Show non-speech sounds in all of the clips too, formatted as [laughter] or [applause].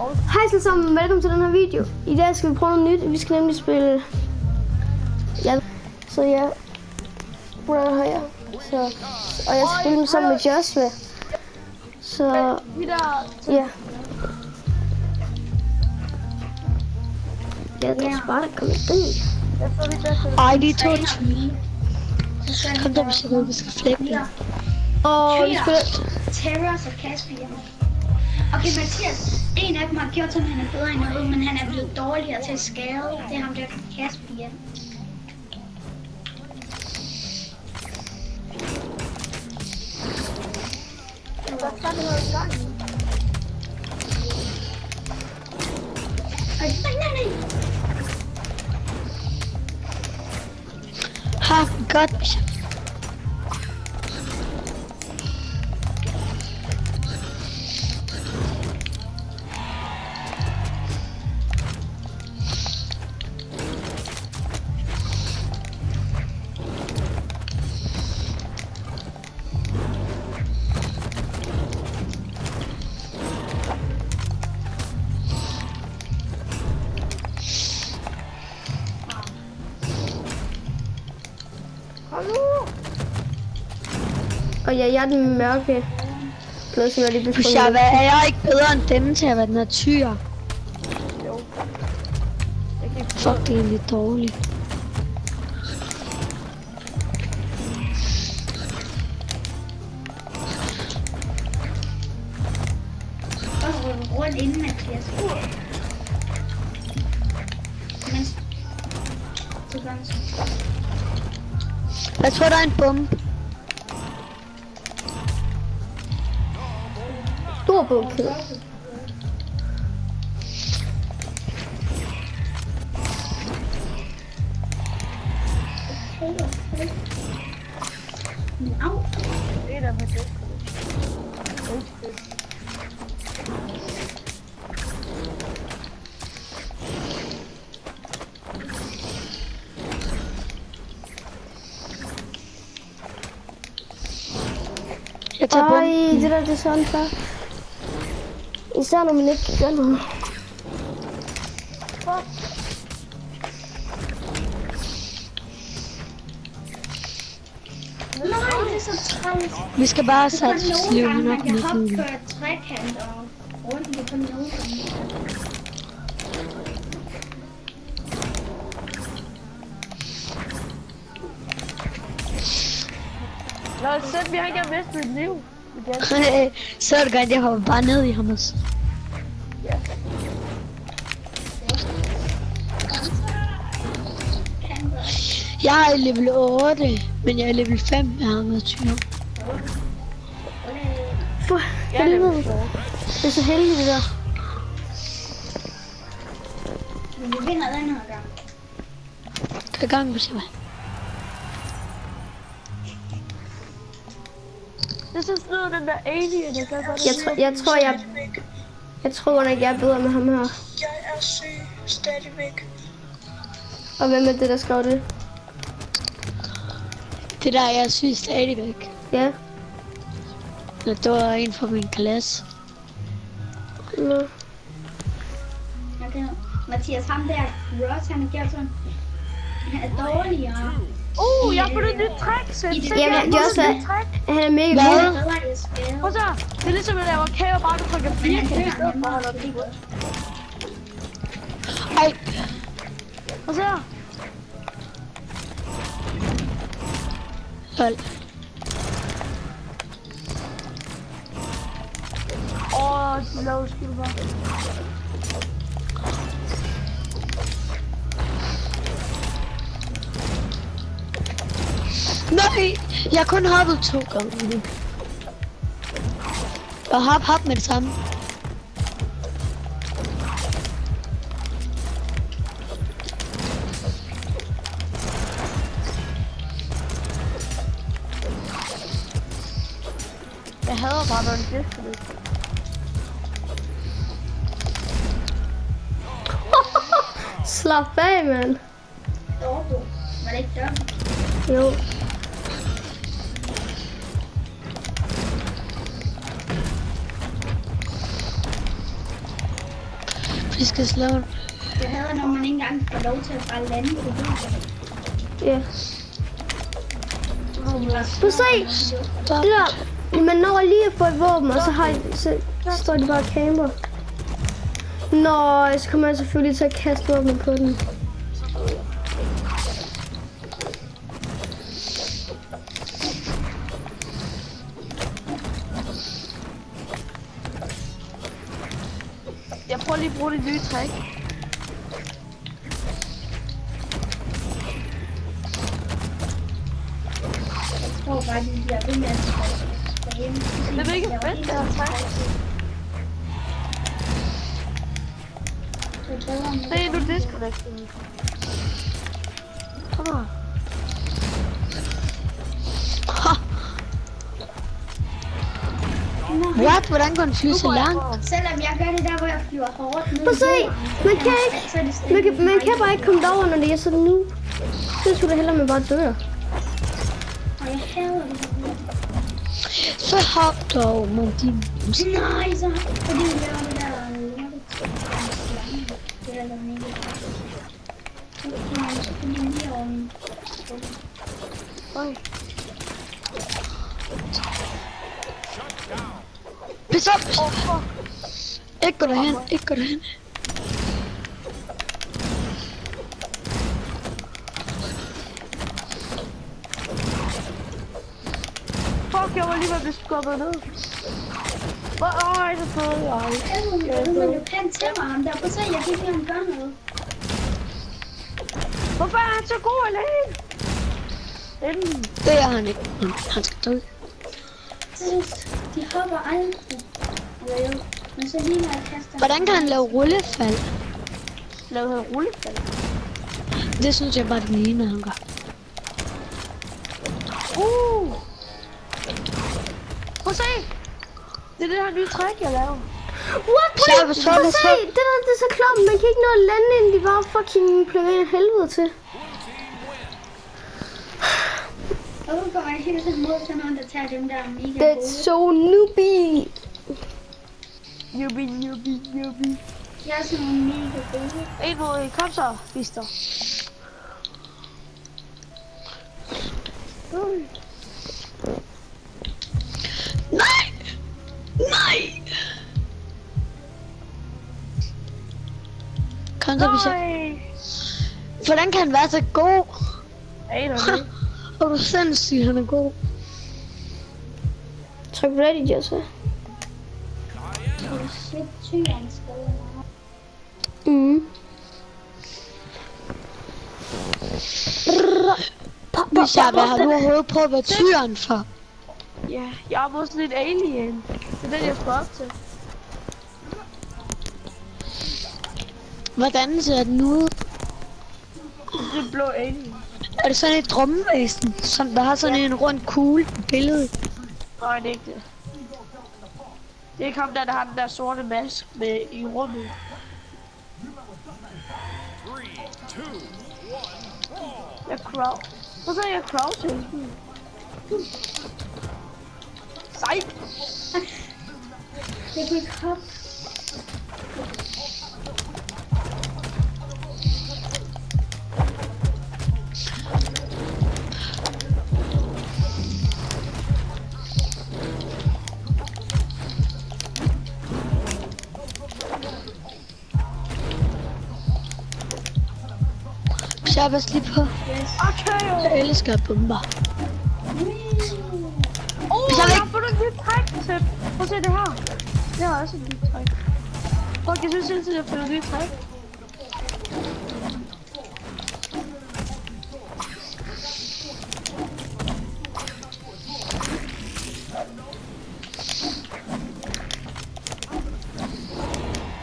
Hej alle sammen, velkommen til den her video. I dag skal vi prøve noget nyt. Vi skal nemlig spille... Ja, så ja. Hvordan har jeg? Så, og jeg skal spille dem sammen med Joshua. Så, ja. Ja, der er bare der kommer ind. Ej, de to Kom der, vi skal flække det. Og vi spiller... Terrors og Caspian. Okay, Mathias, en af dem har gjort at han er bedre end noget, men han er blevet dårligere til at skade. Det er ham der Caspian. Hvad fanden er i gang? Ej, Og ja, jeg er den mørke. Plus, jeg lige Hvis jeg hvad, er jeg ikke bedre end dem til at være den her tyr? Jo. Jeg kan Fuck, det er egentlig dårligt. Rundt inden Mathias. Mens... Du gør så. Jeg tror, der er en bombe. Stor bogkæde. Au. det er der med det. Jeg tager Ej, bomben. det der, det er sådan så. Især når man ikke gør noget. Vi skal bare Du kan sætte nogle liv gange, nok man kan med hoppe den. på et trekant og rundt, du kan nogle gange. Nå, sæt, vi har ikke mistet et liv. Igen. [laughs] Så er det godt, jeg hopper bare ned i ham også. Jeg er level 8, men jeg er level 5 med ham og tyr. For Jeg er level helvede. 4. Det er så heldigt, det der. Men vi vinder den her gang. Gå i gang, hvis jeg vil. Det synes lyder den der alien, der gør. Jeg, tror, jeg tror, jeg... Jeg tror ikke, jeg er bedre med ham her. Jeg er syg stadigvæk. Og hvem er det, der skrev det? Det der, jeg er syg stadigvæk. Ja. Nå, det var en fra min klasse. Nå. Jeg kan... Mathias, ham der, Ross, han gjort sådan... Han er dårligere. Uh, jeg har fundet et nyt det jeg har Jamen, fundet Joshua, et nyt trick. han er mega god. Prøv så. Det er ligesom, at laver kage, bare du trykker fire han kage i stedet for at holde Ej, Og så hold. Åh, de lavede bare. Nej, jeg har kun hoppet to gange. Og hop, hop med det samme. Jeg hader bare, når en disk [laughs] det. Slap af, mand. Var det ikke Dorbo? Jo. Vi skal slå den. Jeg hader, når man ikke engang får lov til at bare lande på huset. Ja. At se! Det der, man når lige at få et våben, og så, har, så står de bare camper. Nå, så kommer jeg selvfølgelig til at kaste våben på den. Jeg prøver lige at bruge det nye træk. Jeg tror bare, de bliver ved med at. Det er mega fedt, det. Det er med Se, nu disconnected. Kom her. Ha! What? Hvordan går den flyve så langt? Selvom jeg gør det der, hvor jeg flyver hårdt ned. Prøv at se! Man kan ikke, er det man kan, man kan bare ikke komme derover, når det er sådan nu. Så skulle det hellere, man bare dør. Og jeg hader det. Vi laver det der lortet. Det er der mega Så kan man så kan man jeg var lige ved at blive skubbet ned. Hvor øj, så fået jeg. helvede, men du kan til mig ham der. Prøv at se, jeg kan ikke ham gøre noget. Hvorfor er han så god alene? Inden. Det er han ikke. Han, han skal dø. De hopper aldrig. Men så lige når jeg kaster... Hvordan kan han lave rullefald? Lavede han rullefald. Det synes jeg bare, den ene han gør. Uh! Prøv at se! Det er det her nye træk, jeg laver. What? Prøv, lige- så- prøv at se! Det der, det er så klart, man kan ikke nå at lande, inden de bare fucking plukker ind i helvede til. That's so newbie. Yubi, yubi, yubi. Jeg er sådan nogle mega gode. En mod en. Kom så, Fister. Nej! Jeg... Nej! Hvordan kan han være så god? Aner. Og du er [laughs] sindssyg, han er god. Tryk ready, Jesse. Mm. Hvis jeg hvad har du overhovedet prøvet at være tyren for? Ja, jeg er mod sådan en alien. Det er den, jeg skal op til. Hvordan ser den ud? Det er blå alien. Er det sådan et drømmevæsen, som der har sådan en rund kugle på billedet? Nej, det er ikke det. Det er ikke ham der, der har den der sorte mask med i rummet. Jeg crow. Hvor så er jeg crow til? Sej! Jeg kan ikke hoppe. Jeg var lige på. Okay. Jeg elsker bomber. Åh, oh, jeg har fundet et nyt træk til. Prøv at se det her. Det er også et nyt træk. Fuck, jeg synes tiden, jeg fundet et nyt træk.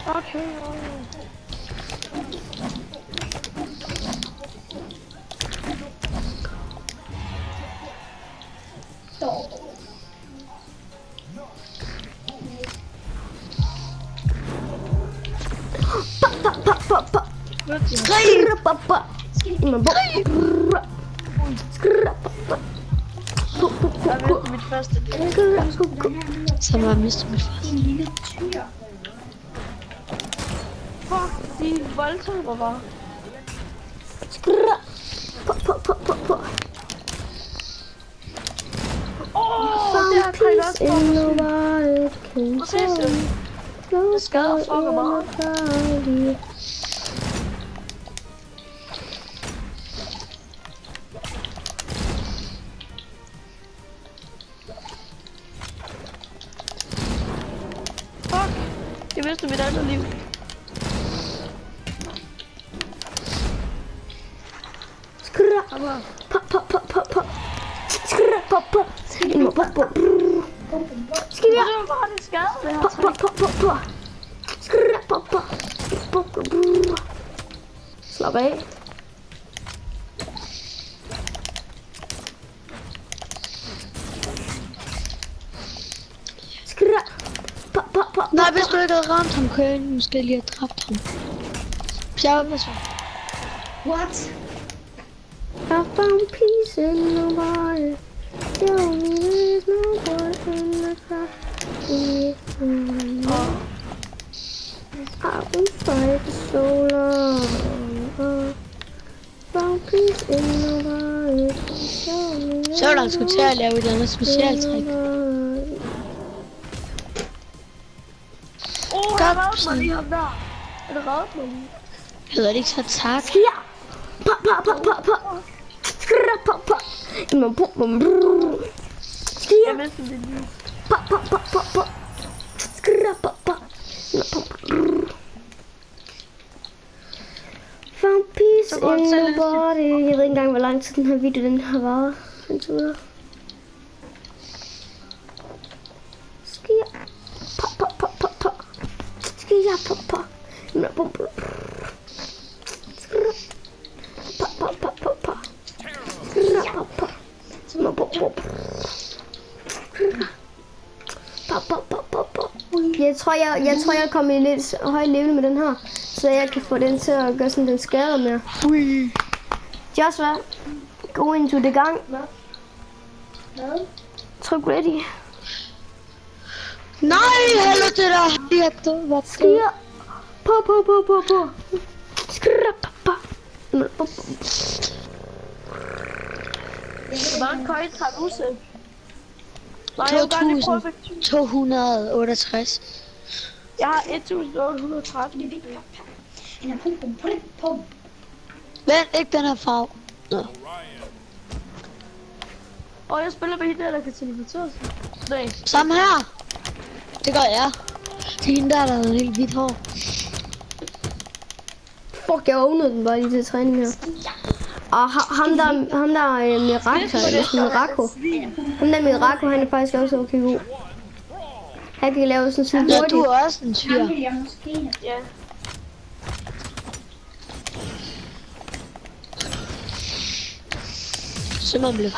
Okay, første. En lille tyr. Fuck. De voldtog mig bare. Skrrr. På, på, på, på, på. Åh, oh, Found det har Kajt peace også in på. the wild Prøv at se, Søren. No skader fucker meget. Jeg mistede mit andet liv. Skrrr. Kom her. Po, po, po, po, po. Skrrr. Po, po. Må, po, po. Brrr. Skal Det jeg? var bare det skade, det her Nej, hvis du ikke havde ramt ham, kunne jeg måske lige have dræbt ham. Jeg hvad så? What? I found peace in the wild. Tell me there's no one in the crowd. I've been fighting so long. Found peace in the me Så var der skulle til at lave et eller andet specialtræk. Åh, Hedder det ikke så tak? Ja! Pa, pa, pa, pa, pa. Skra, pa, pa. Jamen, bum, bum, brrr. Skia. Jeg mistede det lige. Pa, pa, pa, pa, pa. Skra, pa, pa. Jamen, pa, pa, brrr. Found peace Så går den in selv the lidt i- body. Jeg ved ikke engang, hvor lang tid den her Jeg tror, jeg, jeg tror, jeg kommer i lidt højt levende med den her, så jeg kan få den til at gøre sådan, den skader mere. Ui. Joshua, go into the gang. Hvad? Tryk ready. Nej, helvede det der. Jeg er død, hvad det? Skier. På, på, på, på, på. Skra, pa, pa. Jamen, bum, bum. Hvor mange køjt har du 268. Jeg har 1813. En er pum pum pum pum. Vent, ikke den her farve. Nå. Og jeg spiller med hende der, der kan teleportere sig. Nej. Samme her. Det gør jeg. Det er hende der, der har helt hvidt hår. Fuck, jeg åbnede den bare lige til træning her. Og ha- ham der, ham der er Mirako, eller sådan Mirako. Ham der Mirako, han er faktisk også okay god. Han kan lave sådan super Ja, hurtigt. du er også en tyr. Ja. Sømmeren blev...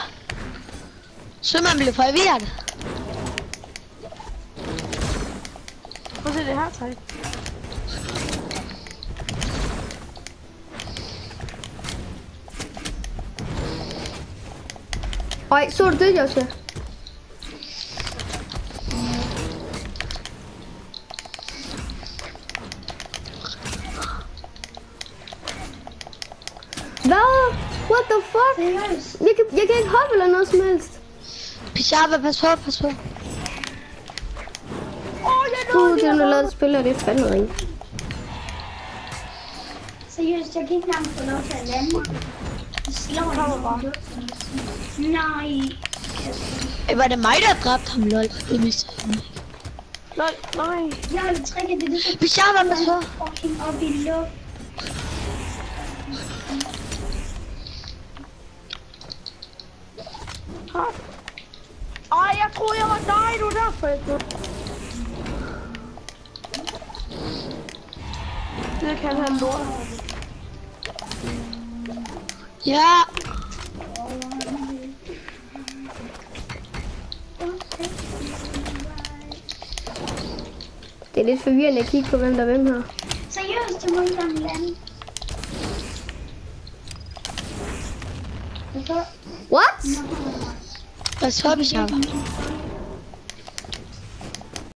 Sømmeren blev forvirret. Prøv at se det her træk. Ej, så du det, Joshua? Hvad? What the fuck? Jeg kan, jeg kan ikke hoppe eller noget som helst. Pijama, pas på, pas på. Åh, oh, jeg nåede det lige er at noget redde. lavet spil, og det er fandme ringe. Seriøst, jeg kan ikke engang få lov til at lande. Slår Kommer bare. Nej. Ej, var det mig, der dræbte ham, lol? Det mistede jeg ikke. Nej, nej. Jeg har tricket det, det så Pijama, pas på. fucking op i luft. Ej, jeg troede, jeg var dig, du er jeg døde. Det kan han lort. Ja. Det er lidt forvirrende at kigge på, hvem der er hvem her. Seriøst, jeg må ikke engang lande. What? Pas på, pijama.